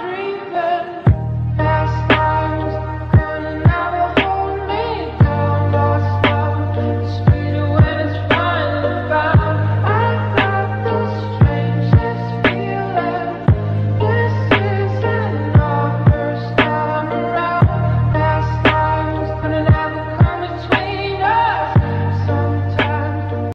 dreamer.